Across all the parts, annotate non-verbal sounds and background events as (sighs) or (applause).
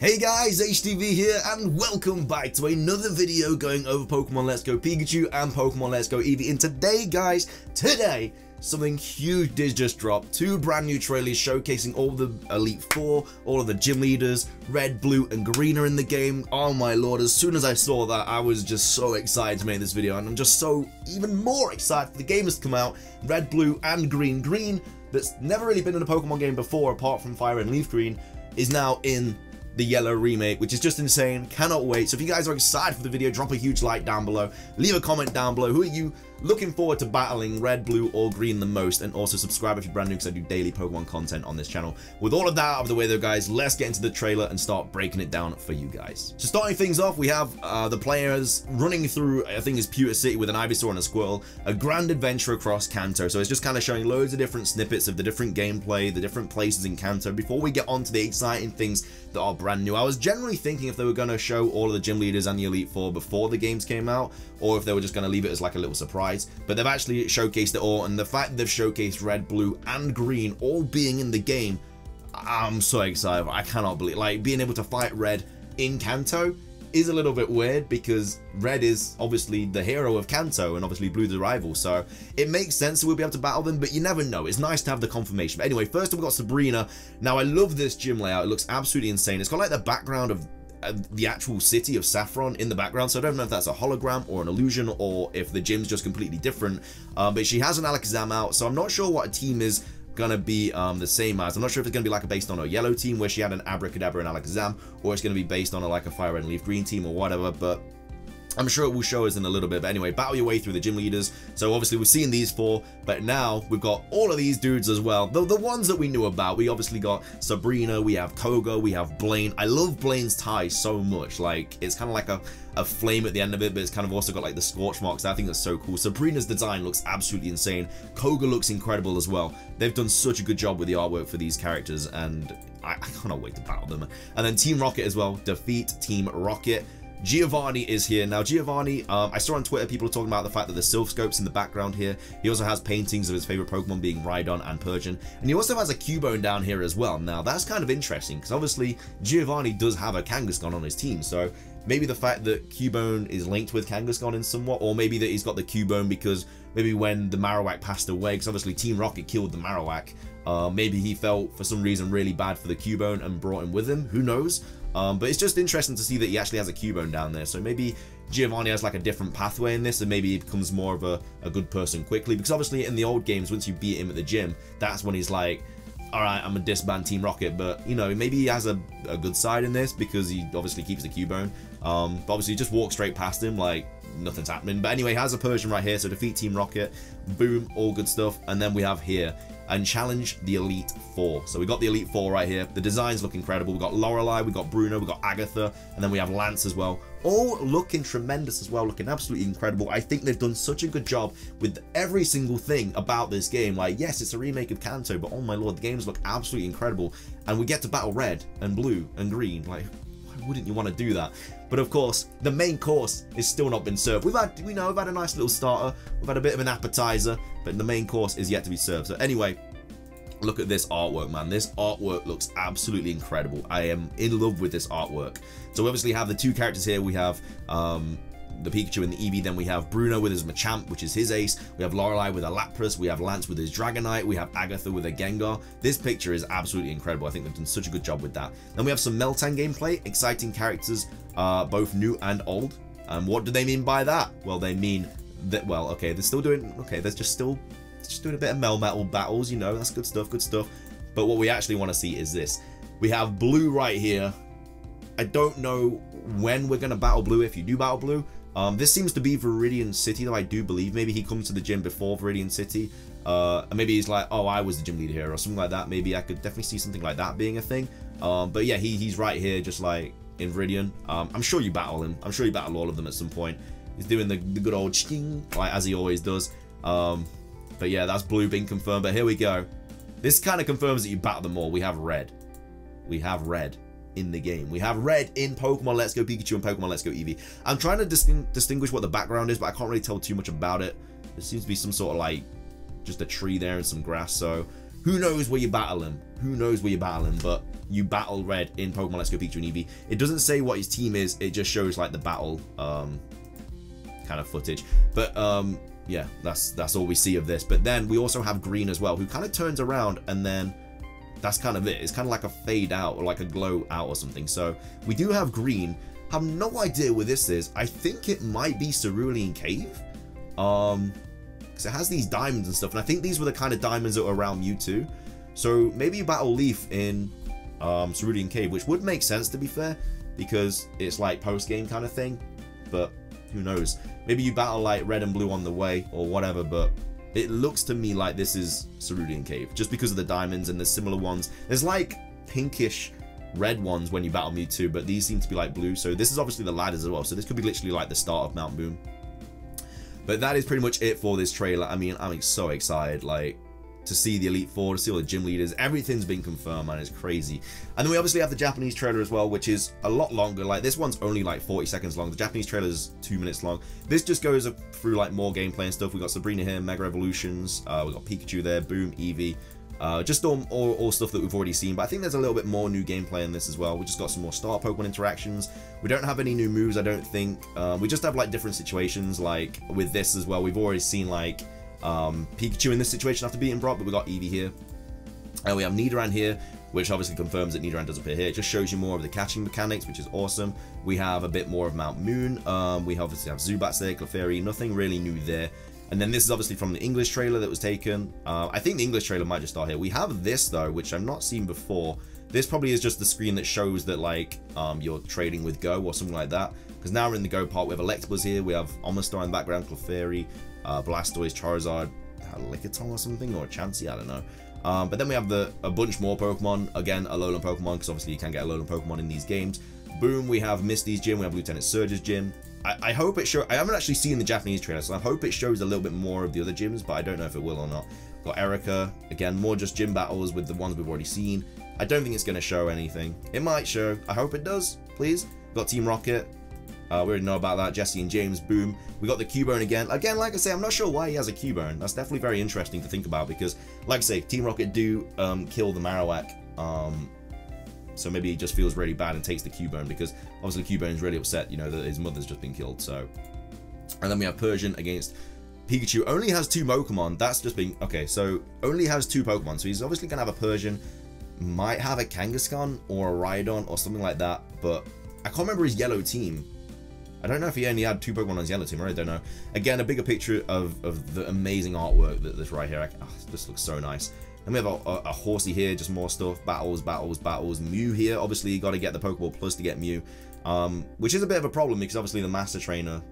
Hey guys, HDvee here, and welcome back to another video going over Pokemon Let's Go Pikachu and Pokemon Let's Go Eevee. And today, guys, today, something huge did just drop. Two brand new trailers showcasing all the Elite Four, all of the gym leaders, red, blue, and green are in the game. Oh my lord, as soon as I saw that, I was just so excited to make this video, and I'm just so even more excited for the game has come out. Red, blue, and green. Green, that's never really been in a Pokemon game before, apart from Fire and Leaf Green, is now in the yellow remake which is just insane cannot wait. So if you guys are excited for the video drop a huge like down below. Leave a comment down below. Who are you looking forward to battling red blue or green the most and also subscribe if you're brand new because i do daily pokemon content on this channel. With all of that out of the way though guys let's get into the trailer and start breaking it down for you guys. So starting things off we have uh, the players running through i think it's pewter city with an ivysaur and a squirtle a grand adventure across kanto. So it's just kind of showing loads of different snippets of the different gameplay the different places in kanto. Before we get on to the exciting things that are brand new i was generally thinking if they were going to show all of the gym leaders and the elite four before the games came out or if they were just going to leave it as like a little surprise. But they've actually showcased it all, and the fact they've showcased red, blue, and green all being in the game, I'm so excited. I cannot believe like being able to fight red in Kanto is a little bit weird because Red is obviously the hero of Kanto and obviously Blue the rival, so it makes sense that we'll be able to battle them, but you never know. It's nice to have the confirmation. But anyway, first we've got Sabrina. Now, I love this gym layout. It looks absolutely insane. It's got like the background of the actual city of Saffron in the background, so I don't know if that's a hologram or an illusion or if the gym's just completely different. Uh, but she has an Alakazam out, so I'm not sure what a team is gonna be um, the same as. I'm not sure if it's gonna be like a based on a yellow team where she had an Abracadabra and Alakazam, or it's gonna be based on a, like a Fire and Leaf Green team or whatever. But I'm sure it will show us in a little bit, but anyway, battle your way through the gym leaders. So obviously we've seen these four, but now we've got all of these dudes as well. The, the ones that we knew about, we obviously got Sabrina, we have Koga, we have Blaine. I love Blaine's tie so much. Like, it's kind of like a, a flame at the end of it, but it's kind of also got like the scorch marks. I think that's so cool. Sabrina's design looks absolutely insane. Koga looks incredible as well. They've done such a good job with the artwork for these characters, and I, I cannot wait to battle them. And then Team Rocket as well. Defeat Team Rocket. Giovanni is here. Now, Giovanni, um, I saw on Twitter people talking about the fact that the Silph Scopes in the background here. He also has paintings of his favorite Pokemon being Rhydon and Persian. And he also has a Cubone down here as well. Now, that's kind of interesting because obviously Giovanni does have a Kangaskhan on his team. So maybe the fact that Cubone is linked with Kangaskhan in somewhat, or maybe that he's got the Cubone because maybe when the Marowak passed away, because obviously Team Rocket killed the Marowak, uh, maybe he felt for some reason really bad for the Cubone and brought him with him. Who knows? Um, but it's just interesting to see that he actually has a Cubone down there. So maybe Giovanni has like a different pathway in this and maybe he becomes more of a, a good person quickly. Because obviously in the old games, once you beat him at the gym, that's when he's like, all right, I'm a disband Team Rocket, but you know, maybe he has a, a good side in this because he obviously keeps the Cubone. Um, but obviously, just walk straight past him like nothing's happening. But anyway, has a Persian right here, so defeat Team Rocket, boom, all good stuff. And then we have here and challenge the Elite Four. So we got the Elite Four right here. The designs look incredible. We got Lorelei, we got Bruno, we got Agatha, and then we have Lance as well. All looking tremendous as well, looking absolutely incredible. I think they've done such a good job with every single thing about this game. Like, yes, it's a remake of Kanto, but oh my lord, the games look absolutely incredible. And we get to battle red and blue and green. Like, wouldn't you want to do that? But of course, the main course is still not been served. We've had, we know, we've had a nice little starter. We've had a bit of an appetizer, but the main course is yet to be served. So anyway, look at this artwork man this artwork looks absolutely incredible i am in love with this artwork so we obviously have the two characters here we have um the Pikachu and the Eevee. Then we have Bruno with his Machamp, which is his ace. We have Lorelei with a Lapras. We have Lance with his Dragonite. We have Agatha with a Gengar. This picture is absolutely incredible. I think they've done such a good job with that. Then we have some Meltan gameplay. Exciting characters, uh, both new and old. And what do they mean by that? Well, they mean that, well, okay, they're still doing, okay, they're just still, just doing a bit of Melmetal battles, you know, that's good stuff, good stuff. But what we actually want to see is this. We have Blue right here. I don't know when we're going to battle Blue, if you do battle Blue, um, this seems to be Viridian City, though I do believe. Maybe he comes to the gym before Viridian City. Uh, and maybe he's like, oh, I was the gym leader here, or something like that. Maybe I could definitely see something like that being a thing. Um, but yeah, he, he's right here, just like in Viridian. Um, I'm sure you battle him. I'm sure you battle all of them at some point. He's doing the, the good old ching, like as he always does. Um, but yeah, that's blue being confirmed. But here we go. This kind of confirms that you battle them all. We have red. We have red in the game. We have red in Pokemon Let's Go Pikachu and Pokemon Let's Go Eevee. I'm trying to distinguish what the background is, but I can't really tell too much about it. There seems to be some sort of like just a tree there and some grass. So Who knows where you battle him? Who knows where you battle him? But you battle Red in Pokemon Let's Go Pikachu and Eevee. It doesn't say what his team is. It just shows like the battle um, kind of footage. But um, yeah, that's that's all we see of this. But then we also have Green as well, who kind of turns around and then that's kind of it. It's kind of like a fade out or like a glow out or something. So we do have Green. Have no idea where this is. I think it might be Cerulean Cave. Um, because it has these diamonds and stuff, and I think these were the kind of diamonds that were around Mewtwo. So maybe you battle Leaf in um, Cerulean Cave, which would make sense to be fair, because it's like post-game kind of thing. But who knows? Maybe you battle like Red and Blue on the way or whatever, but it looks to me like this is Cerulean Cave, just because of the diamonds and the similar ones. There's like pinkish red ones when you battle Mewtwo, but these seem to be like blue. So this is obviously the ladders as well. So this could be literally like the start of Mount Moon. But that is pretty much it for this trailer. I mean, I'm so excited. Like, to see the Elite Four, to see all the gym leaders, everything's been confirmed, man. It's crazy. And then we obviously have the Japanese trailer as well, which is a lot longer. Like, this one's only like 40 seconds long. The Japanese trailer is two minutes long. This just goes through like more gameplay and stuff. We got Sabrina here, Mega Evolutions. Uh, we got Pikachu there, Boom, Eevee. Uh, just all, all, all, stuff that we've already seen, but I think there's a little bit more new gameplay in this as well. We just got some more Star Pokemon interactions. We don't have any new moves, I don't think. Uh, we just have like different situations, like with this as well. We've already seen like um, Pikachu in this situation after beating Brock, but we got Eevee here. And we have Nidoran here, which obviously confirms that Nidoran does appear here. It just shows you more of the catching mechanics, which is awesome. We have a bit more of Mount Moon. Um, we obviously have Zubats there, Clefairy, nothing really new there. And then this is obviously from the English trailer that was taken. Uh, I think the English trailer might just start here. We have this though, which I've not seen before. This probably is just the screen that shows that like um, you're trading with Go or something like that. Because now we're in the Go part. We have Electabuzz here. We have Omastar in the background, Clefairy, uh, Blastoise, Charizard, Lickitung or something, or Chansey, I don't know. Um, but then we have the a bunch more Pokemon. Again, Alolan Pokemon, because obviously you can get Alolan Pokemon in these games. Boom, we have Misty's gym, we have Lieutenant Surge's gym. I, I hope it shows. I haven't actually seen the Japanese trailer, so I hope it shows a little bit more of the other gyms, but I don't know if it will or not. Got Erica, again, more just gym battles with the ones we've already seen. I don't think it's going to show anything. It might show. I hope it does, please. Got Team Rocket. Uh, we already know about that. Jessie and James, boom. We got the Cubone again. Again, like I say, I'm not sure why he has a Cubone. That's definitely very interesting to think about because, like I say, Team Rocket do um, kill the Marowak um, so maybe he just feels really bad and takes the Cubone because obviously Cubone is really upset, you know, that his mother's just been killed. So, and then we have Persian against Pikachu. Only has two Pokemon. That's just being okay. So only has two Pokemon. So he's obviously gonna have a Persian. Might have a Kangaskhan or a Rhydon or something like that. But I can't remember his yellow team. I don't know if he only had two Pokemon on his yellow team, I don't know. Again, a bigger picture of, of the amazing artwork that that's right here. I, oh, this looks so nice. And we have a, a, a, horsey here, just more stuff. Battles, battles, battles. Mew here. Obviously, you got to get the Pokeball Plus to get Mew. Um, which is a bit of a problem because obviously the Master Trainer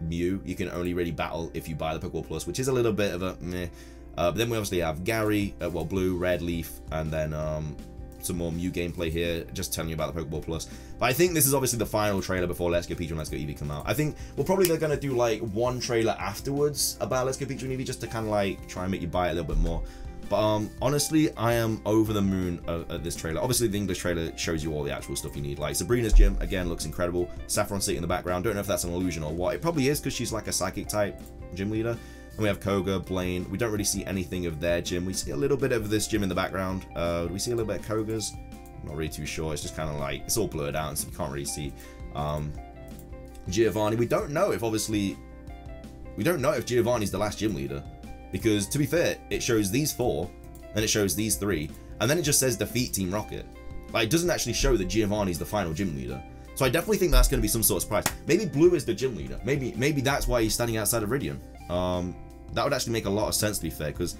Mew, you can only really battle if you buy the Pokeball Plus, which is a little bit of a meh. Uh, but then we obviously have Gary, uh, well, Blue, Red, Leaf, and then um, some more Mew gameplay here, just telling you about the Pokeball Plus. But I think this is obviously the final trailer before Let's Go Pikachu and Let's Go Eevee come out. I think, well, probably they're going to do like one trailer afterwards about Let's Go Pikachu and Eevee just to kind of like try and make you buy it a little bit more. But um, honestly, I am over the moon at this trailer. Obviously, the English trailer shows you all the actual stuff you need. Like Sabrina's gym, again, looks incredible. Saffron City in the background. Don't know if that's an illusion or what. It probably is because she's like a psychic type gym leader. And we have Koga, Blaine. We don't really see anything of their gym. We see a little bit of this gym in the background. Uh, we see a little bit of Koga's. I'm not really too sure. It's just kind of like, it's all blurred out, so you can't really see. Um, Giovanni, we don't know if obviously, we don't know if Giovanni's the last gym leader. Because, to be fair, it shows these four, then it shows these three, and then it just says defeat Team Rocket. Like, it doesn't actually show that Giovanni's the final gym leader. So I definitely think that's going to be some sort of surprise. Maybe Blue is the gym leader. Maybe maybe that's why he's standing outside of. Um, that would actually make a lot of sense, to be fair, because...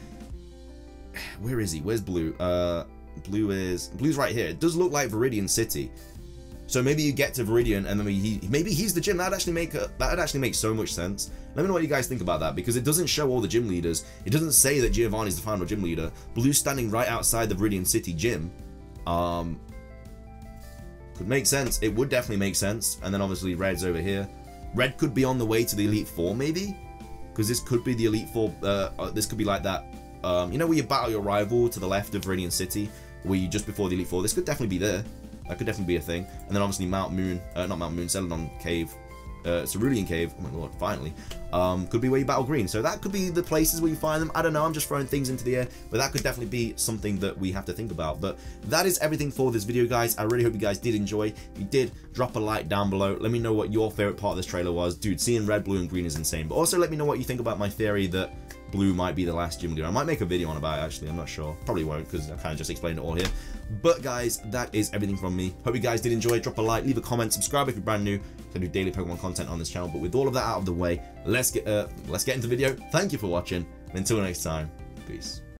(sighs) Where is he? Where's Blue? Uh, Blue is... Blue's right here. It does look like Viridian City. So maybe you get to Viridian and then he, maybe he's the gym. That'd actually make a, that'd actually make so much sense. Let me know what you guys think about that because it doesn't show all the gym leaders. It doesn't say that Giovanni's the final gym leader. Blue's standing right outside the Viridian City gym. Um, could make sense. It would definitely make sense. And then obviously Red's over here. Red could be on the way to the Elite Four maybe, because this could be the Elite Four. Uh, uh, this could be like that. Um, you know where you battle your rival to the left of Viridian City, where you just before the Elite Four. This could definitely be there. That could definitely be a thing. And then obviously Mount Moon, uh, not Mount Moon, Celadon Cave, uh, Cerulean Cave, oh my lord, finally. um, could be where you battle green. So that could be the places where you find them. I don't know. I'm just throwing things into the air, but that could definitely be something that we have to think about. But that is everything for this video, guys. I really hope you guys did enjoy. If you did, drop a like down below. Let me know what your favorite part of this trailer was. Dude, seeing red, blue, and green is insane. But also let me know what you think about my theory that blue might be the last gym leader. I might make a video on about it, actually. I'm not sure. Probably won't, because I kind of just explained it all here. But, guys, that is everything from me. Hope you guys did enjoy. Drop a like, leave a comment, subscribe if you're brand new. I do daily Pokemon content on this channel. But with all of that out of the way, let's get uh, let's get into the video. Thank you for watching. And until next time, peace.